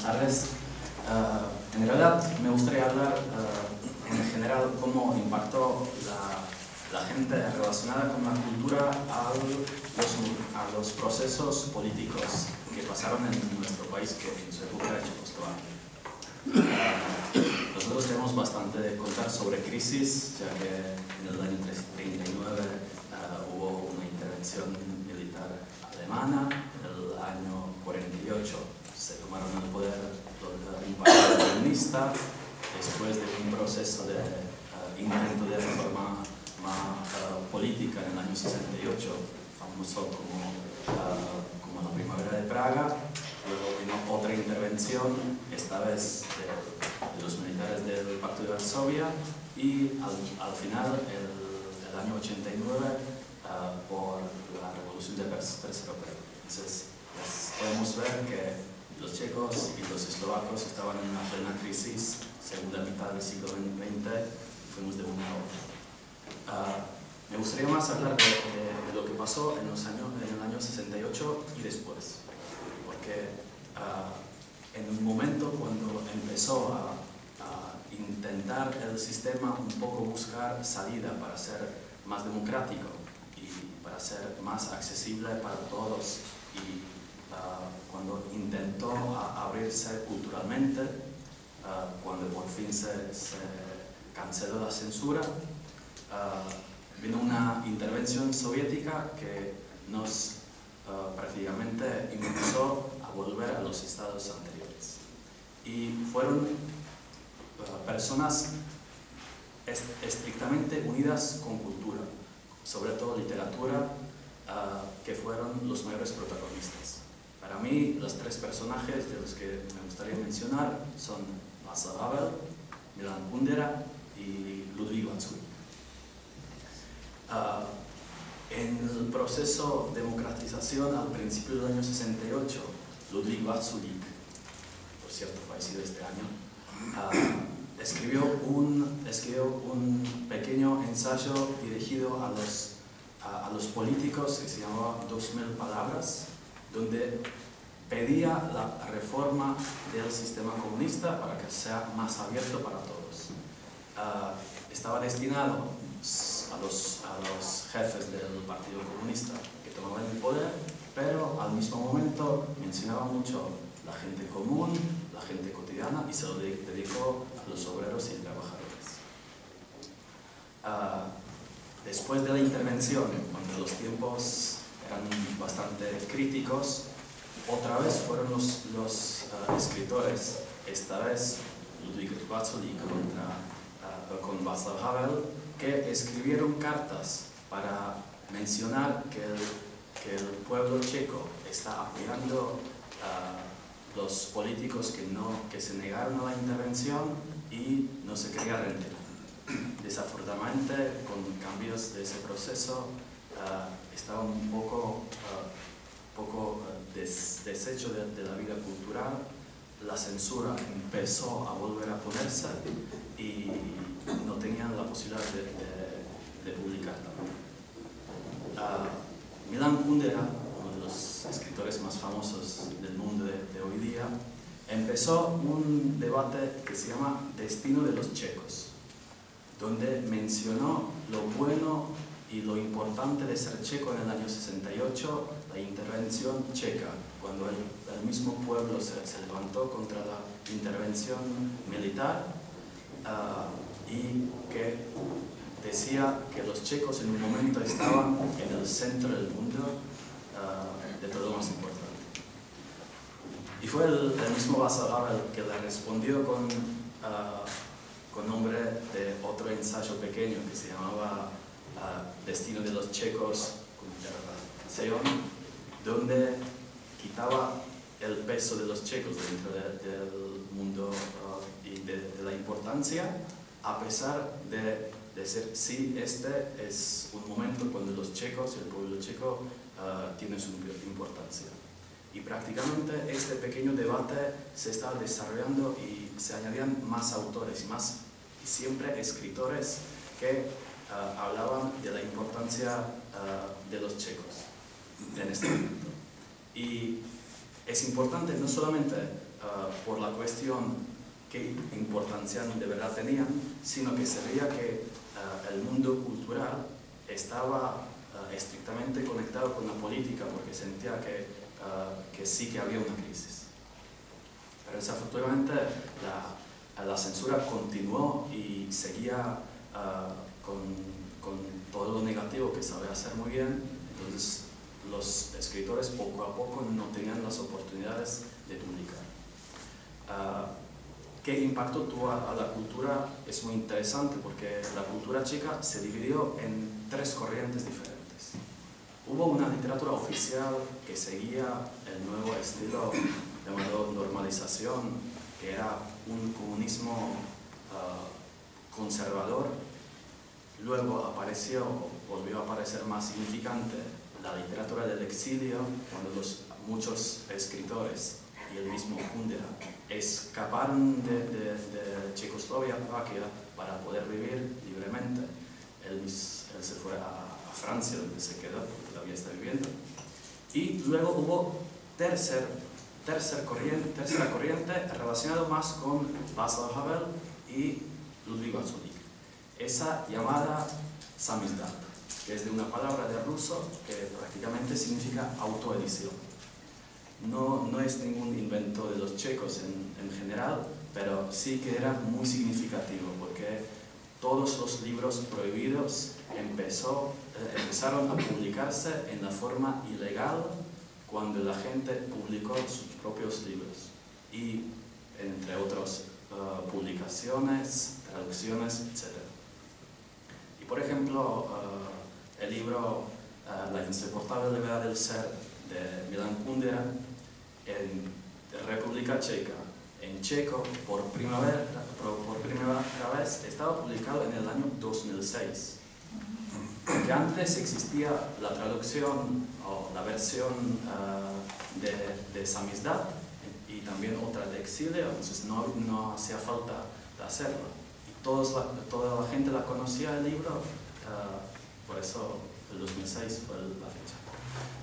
buenas tardes. Ah, en realidad me gustaría hablar ah, en general cómo impactó la, la, gente relacionada con la cultura a los, a los procesos políticos que pasaron en nuestro país, que en su época era Checoslovaquia. Uh, nosotros tenemos bastante de contar sobre crisis, ya que en el año 39 hubo una intervención militar alemana, en el año 48 se tomaron el poder un partido comunista después de un proceso de uh, intento de reforma uh, política en el año 68, famoso como, uh, como la primavera de Praga. Luego vino otra intervención, esta vez de, de los militares del Pacto de Varsovia y al, al final, el, el, año 89, por la revolución del terceroperio. Entonces, pues, podemos ver que los checos y los eslovacos estaban en una plena crisis, segunda mitad del siglo XX, fuimos de una a otra. Uh, me gustaría más hablar de, de, de, lo que pasó en, los años, en el año 68 y después, porque uh, en un momento cuando empezó a, a, intentar el sistema un poco buscar salida para ser más democrático y para ser más accesible para todos y uh, cuando intentó abrirse culturalmente, uh, cuando por fin se, se, canceló la censura, uh, vino una intervención soviética que nos prácticamente impulsó a volver a los estados anteriores. Y fueron personas est estrictamente unidas con cultura, sobre todo literatura, que fueron los mayores protagonistas. Para mí, los tres personajes de los que me gustaría mencionar son Václav Havel, Milan Kundera y Ludwig Vatsoulik. Uh, en el proceso de democratización al principio del año 68, Ludwig Vatsoulik, por cierto fallecido este año, uh, escribió, un, escribió un pequeño ensayo dirigido a los, a los políticos que se llamaba 2000 palabras, donde pedía la reforma del sistema comunista para que sea más abierto para todos. Uh, estaba destinado a los, a los jefes del Partido Comunista que tomaban el poder, pero al mismo momento mencionaba mucho la gente común, la gente cotidiana y se lo dedicó a los obreros y trabajadores. Uh, después de la intervención, cuando los tiempos eran bastante críticos, otra vez fueron los, los uh, escritores, esta vez Ludwig Vatsoli contra, uh, con Václav Havel, que escribieron cartas para mencionar que el, que el pueblo checo está apoyando a uh, los políticos que, no, que se negaron a la intervención y no se quería rendir. Desafortunadamente, con cambios de ese proceso, estaba un poco, poco des, deshecho de, de, la vida cultural, la censura empezó a volver a ponerse y no tenían la posibilidad de, de, de publicarla. Uh, Milan Kundera, uno de los escritores más famosos del mundo de, de hoy día, empezó un debate que se llama Destino de los checos, donde mencionó lo bueno y lo importante de ser checo en el año 68, la intervención checa, cuando el, el mismo pueblo se, se, levantó contra la intervención militar uh, y que decía que los checos en un momento estaban en el centro del mundo uh, de todo lo más importante. Y fue el, el mismo Václav el que le respondió con, uh, con nombre de otro ensayo pequeño que se llamaba Destino de los Checos, donde quitaba el peso de los checos dentro de, del mundo uh, y de, de, la importancia, a pesar de decir, sí, este es un momento cuando los checos, el pueblo checo, uh, tiene su importancia. Y prácticamente este pequeño debate se está desarrollando y se añadían más autores más, siempre escritores que uh, hablaban de la importancia uh, de los checos en este momento. Y es importante no solamente por la cuestión qué importancia de verdad tenían, sino que se veía que el mundo cultural estaba estrictamente conectado con la política porque sentía que, que sí que había una crisis. Pero desafortunadamente la, la censura continuó y seguía con, con todo lo negativo que sabe hacer muy bien, entonces los escritores poco a poco no tenían las oportunidades de publicar. Ah, ¿Qué impacto tuvo a, la cultura? Es muy interesante porque la cultura checa se dividió en tres corrientes diferentes. Hubo una literatura oficial que seguía el nuevo estilo llamado normalización, que era un comunismo ah, conservador. Luego apareció, volvió a aparecer más significante la literatura del exilio, cuando los, muchos escritores y el mismo Kundera escaparon de, de, de Checoslovaquia para poder vivir libremente. Él, se fue a, Francia, donde se quedó, todavía está viviendo. Y luego hubo tercer, tercer corriente, tercera corriente relacionada más con Václav Havel y Ludwig Vazulik. Esa llamada samizdat que es de una palabra de ruso que prácticamente significa autoedición. No, no es ningún invento de los checos en, en general, pero sí que era muy significativo porque todos los libros prohibidos empezó, eh, empezaron a publicarse en la forma ilegal cuando la gente publicó sus propios libros y entre otras uh, publicaciones, traducciones, etc. Por ejemplo, uh, el libro uh, La insoportable levedad del ser de Milan Kundera en República Checa, en checo, por primera, por primera vez, estaba publicado en el año 2006. Que antes existía la traducción o la versión uh, de, de Samizdat y también otra de exilio, entonces no, no hacía falta de hacerlo. Todos toda la gente la conocía el libro uh, por eso el 2006 fue la fecha.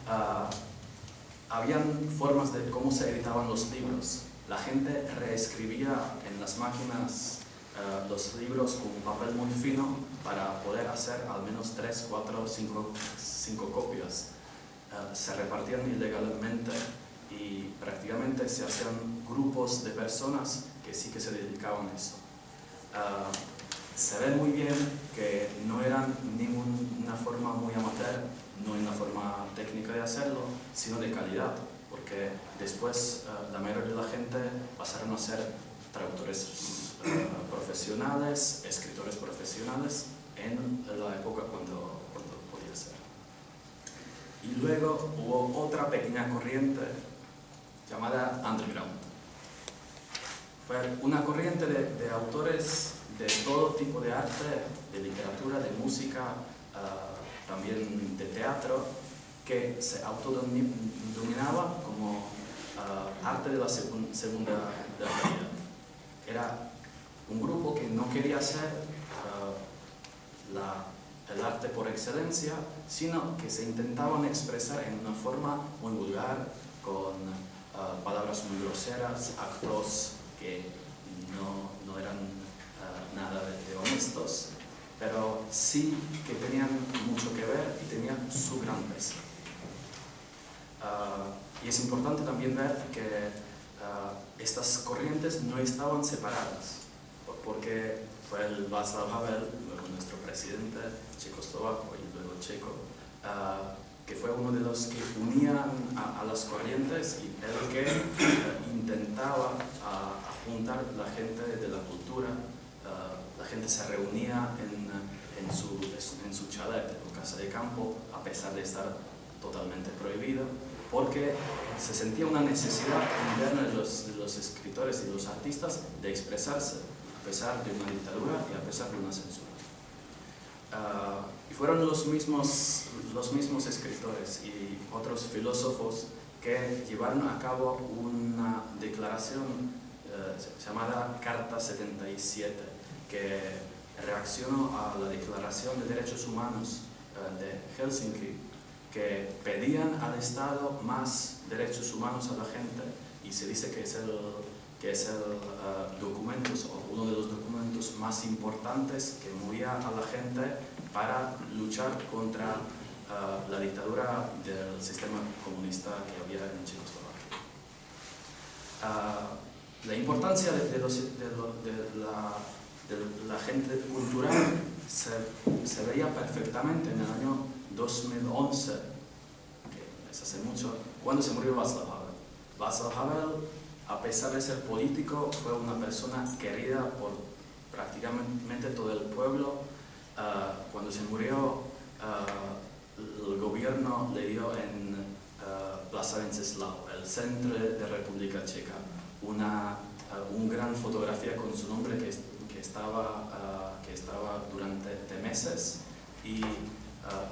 Uh, habían formas de cómo se editaban los libros. La gente reescribía en las máquinas uh, los libros con papel muy fino para poder hacer al menos 3, 4, 5, 5 copias. Se repartían ilegalmente y prácticamente se hacían grupos de personas que sí que se dedicaban a eso se ve muy bien que no eran ninguna forma muy amateur, no una forma técnica de hacerlo, sino de calidad, porque después uh, la mayoría de la gente pasaron a ser traductores uh, profesionales, escritores profesionales en la época cuando, cuando podía ser. Y luego hubo otra pequeña corriente llamada underground. Una corriente de, autores de todo tipo de arte, de literatura, de música, uh, también de teatro, que se autodominaba como uh, arte de la segunda edad. Era un grupo que no quería ser la, el arte por excelencia, sino que se intentaban expresar en una forma muy vulgar, con palabras muy groseras, actos que no, no eran nada de, honestos, pero sí que tenían mucho que ver y tenían su gran peso. Ah, y es importante también ver que ah, estas corrientes no estaban separadas, porque fue el Václav Havel, luego nuestro presidente checoslovaco y luego checo, uh, que fue uno de los que unían a, las corrientes y el que intentaba juntar la gente de la cultura la gente se reunía en, en, su, en su chalet, su casa de campo, a pesar de estar totalmente prohibido, porque se sentía una necesidad interna de los, de los escritores y los artistas de expresarse, a pesar de una dictadura y a pesar de una censura. Uh, y fueron los mismos, los mismos escritores y otros filósofos que llevaron a cabo una declaración uh, llamada Carta 77, que reaccionó a la Declaración de Derechos Humanos eh, de Helsinki, que pedían al Estado más derechos humanos a la gente y se dice que es el, que es el documento o uno de los documentos más importantes que movía a la gente para luchar contra la dictadura del sistema comunista que había en Checoslovaquia. La importancia de, de, la, de, la, gente cultural se, se, veía perfectamente en el año 2011, que es hace mucho, cuando se murió Václav Havel. Václav Havel, a pesar de ser político, fue una persona querida por prácticamente todo el pueblo. Ah, cuando se murió, ah, el gobierno le dio en uh, Plaza Venceslao, el centro de República Checa, una, eh, un gran fotografía con su nombre que, que estaba, eh, que estaba durante de meses y eh,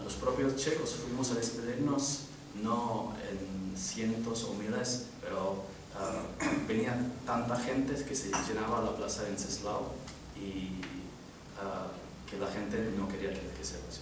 los propios checos fuimos a despedirnos no en cientos o miles, pero uh, venía tanta gente que se llenaba la plaza de Enceslao y uh, que la gente no quería que, que se vaya.